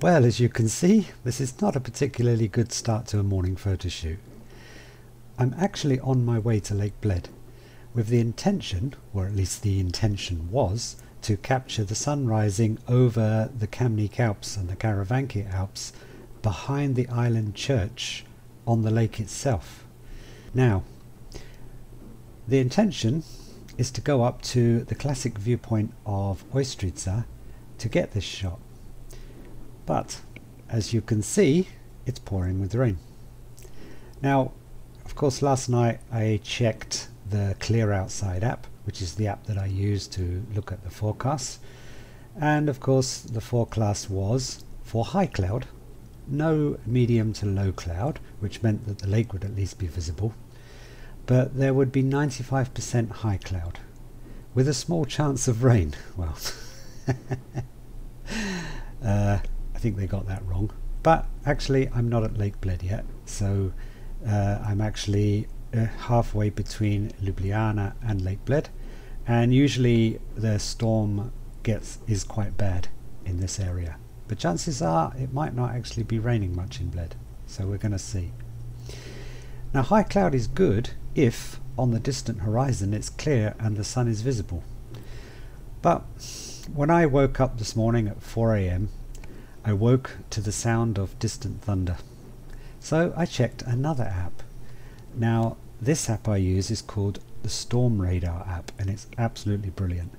Well, as you can see, this is not a particularly good start to a morning photo shoot. I'm actually on my way to Lake Bled, with the intention, or at least the intention was, to capture the sun rising over the Kamnik Alps and the Karavanki Alps behind the island church on the lake itself. Now, the intention is to go up to the classic viewpoint of Ojstrica to get this shot. But as you can see, it's pouring with rain. Now, of course, last night I checked the Clear Outside app, which is the app that I use to look at the forecast. And of course, the forecast was for high cloud, no medium to low cloud, which meant that the lake would at least be visible. But there would be 95% high cloud, with a small chance of rain. Well, uh, I think they got that wrong. But actually, I'm not at Lake Bled yet, so uh, I'm actually uh, halfway between Ljubljana and Lake Bled, and usually the storm gets is quite bad in this area. But chances are it might not actually be raining much in Bled, so we're going to see. Now, high cloud is good if on the distant horizon it's clear and the sun is visible. But when I woke up this morning at 4 a.m., I woke to the sound of distant thunder. So I checked another app. Now, this app I use is called the Storm Radar app, and it's absolutely brilliant.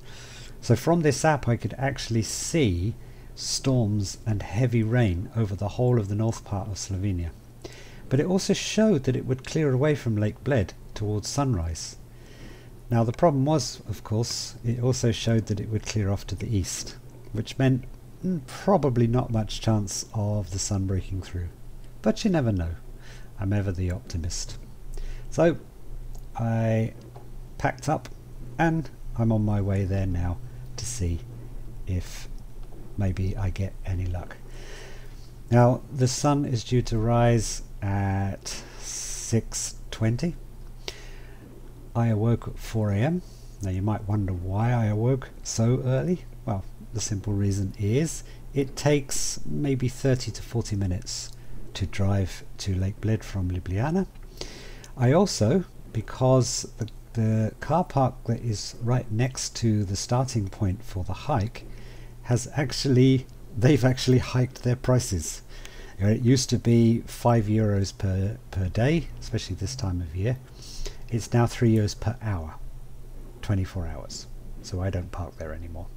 So from this app, I could actually see storms and heavy rain over the whole of the north part of Slovenia. But it also showed that it would clear away from Lake Bled towards sunrise. Now the problem was, of course, it also showed that it would clear off to the east, which meant Mm, probably not much chance of the sun breaking through. But you never know. I'm ever the optimist. So I packed up and I'm on my way there now to see if maybe I get any luck. Now the sun is due to rise at 6.20. I awoke at 4am. Now you might wonder why I awoke so early. Well, the simple reason is it takes maybe 30 to 40 minutes to drive to Lake Bled from Ljubljana. I also, because the, the car park that is right next to the starting point for the hike has actually, they've actually hiked their prices. It used to be 5 euros per, per day, especially this time of year. It's now 3 euros per hour, 24 hours. So I don't park there anymore.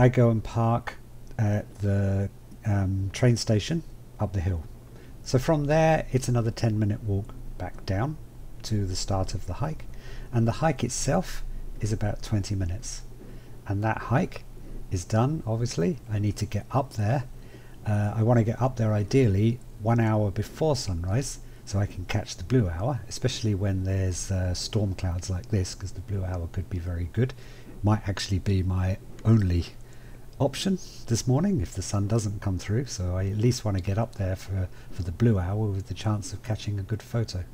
I go and park at the um, train station up the hill. So from there, it's another 10 minute walk back down to the start of the hike. And the hike itself is about 20 minutes. And that hike is done, obviously. I need to get up there. Uh, I want to get up there ideally one hour before sunrise so I can catch the blue hour, especially when there's uh, storm clouds like this, because the blue hour could be very good. Might actually be my only option this morning if the sun doesn't come through so I at least want to get up there for, for the blue hour with the chance of catching a good photo.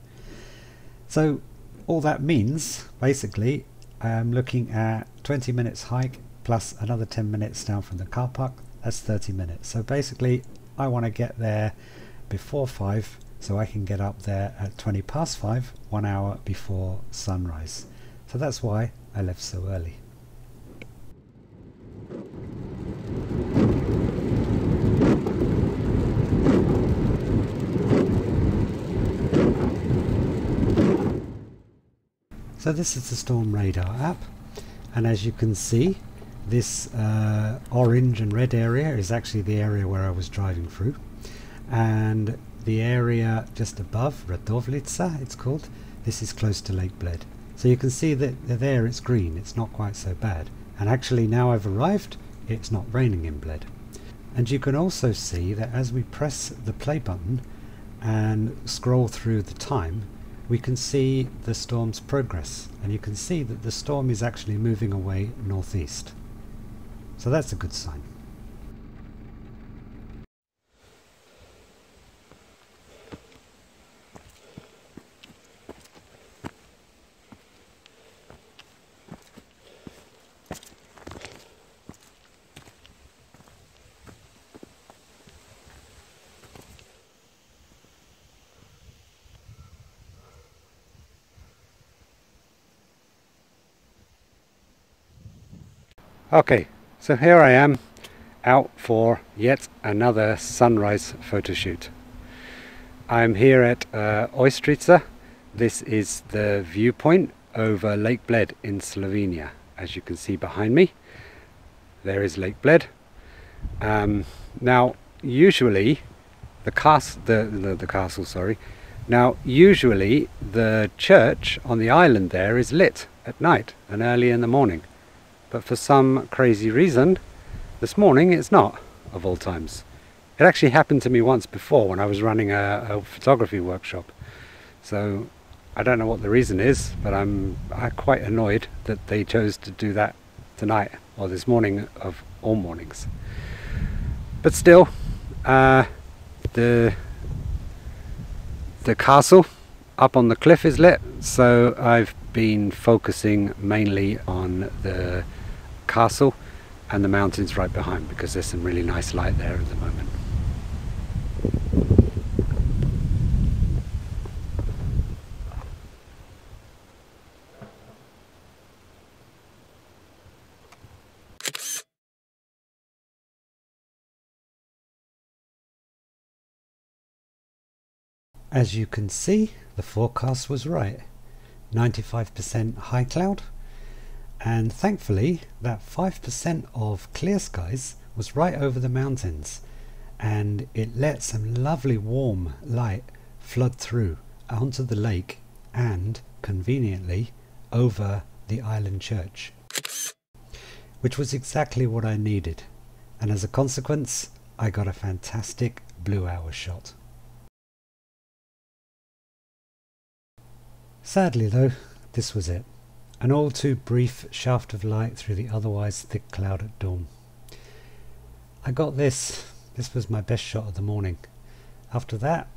So all that means basically I'm looking at 20 minutes hike plus another 10 minutes down from the car park that's 30 minutes so basically I want to get there before 5 so I can get up there at 20 past 5 one hour before sunrise so that's why I left so early. So this is the Storm Radar app and as you can see this uh, orange and red area is actually the area where I was driving through and the area just above, Radovljica it's called, this is close to Lake Bled. So you can see that there it's green, it's not quite so bad. And actually now I've arrived, it's not raining in Bled. And you can also see that as we press the play button and scroll through the time, we can see the storm's progress and you can see that the storm is actually moving away northeast. So that's a good sign. Okay, so here I am out for yet another sunrise photo shoot. I'm here at uh, Ojstrica. This is the viewpoint over Lake Bled in Slovenia. As you can see behind me, there is Lake Bled. Um, now, usually the castle, the, the, the castle, sorry. Now, usually the church on the island there is lit at night and early in the morning. But for some crazy reason, this morning it's not, of all times. It actually happened to me once before when I was running a, a photography workshop. So I don't know what the reason is, but I'm, I'm quite annoyed that they chose to do that tonight or this morning of all mornings. But still, uh, the the castle up on the cliff is lit, so I've been focusing mainly on the castle and the mountains right behind because there's some really nice light there at the moment. As you can see, the forecast was right. 95% high cloud, and thankfully that 5% of clear skies was right over the mountains, and it let some lovely warm light flood through onto the lake and, conveniently, over the island church. Which was exactly what I needed, and as a consequence, I got a fantastic blue hour shot. Sadly though, this was it. An all too brief shaft of light through the otherwise thick cloud at dawn. I got this. This was my best shot of the morning. After that,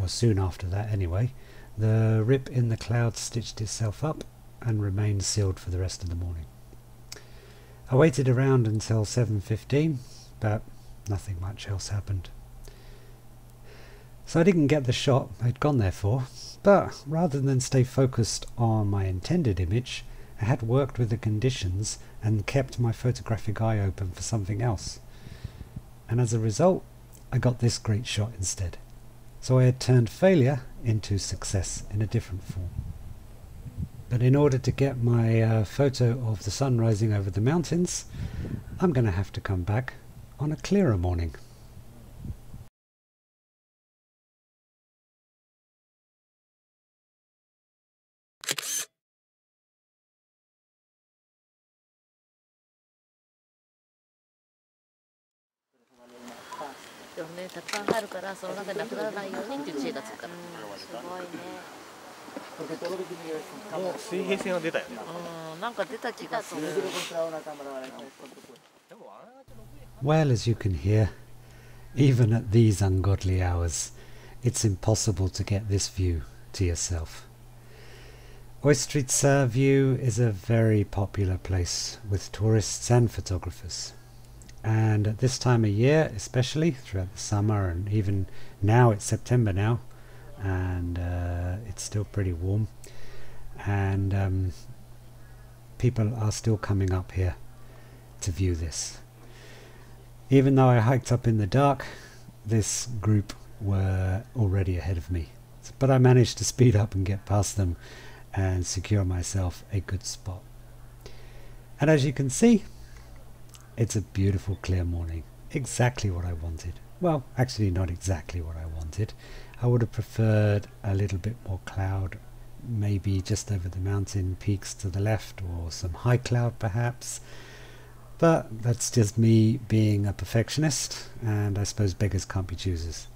or soon after that anyway, the rip in the cloud stitched itself up and remained sealed for the rest of the morning. I waited around until 7.15, but nothing much else happened. So I didn't get the shot I'd gone there for, but rather than stay focused on my intended image, I had worked with the conditions and kept my photographic eye open for something else. And as a result, I got this great shot instead. So I had turned failure into success in a different form. But in order to get my uh, photo of the sun rising over the mountains, I'm going to have to come back on a clearer morning. Well, as you can hear, even at these ungodly hours, it's impossible to get this view to yourself. Ojstrica View is a very popular place with tourists and photographers. And at this time of year, especially throughout the summer and even now, it's September now, and uh, it's still pretty warm. And um, people are still coming up here to view this. Even though I hiked up in the dark, this group were already ahead of me. But I managed to speed up and get past them and secure myself a good spot. And as you can see, it's a beautiful clear morning. Exactly what I wanted. Well, actually not exactly what I wanted. I would have preferred a little bit more cloud, maybe just over the mountain peaks to the left or some high cloud perhaps. But that's just me being a perfectionist and I suppose beggars can't be choosers.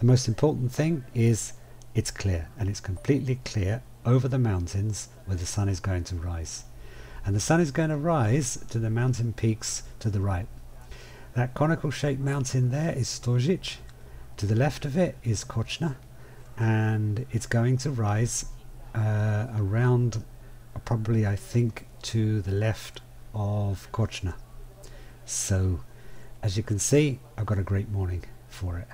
The most important thing is it's clear and it's completely clear over the mountains where the sun is going to rise. And the sun is going to rise to the mountain peaks to the right. That conical shaped mountain there is Storžič. To the left of it is Kočna and it's going to rise uh, around probably I think to the left of Kočna. So as you can see I've got a great morning for it.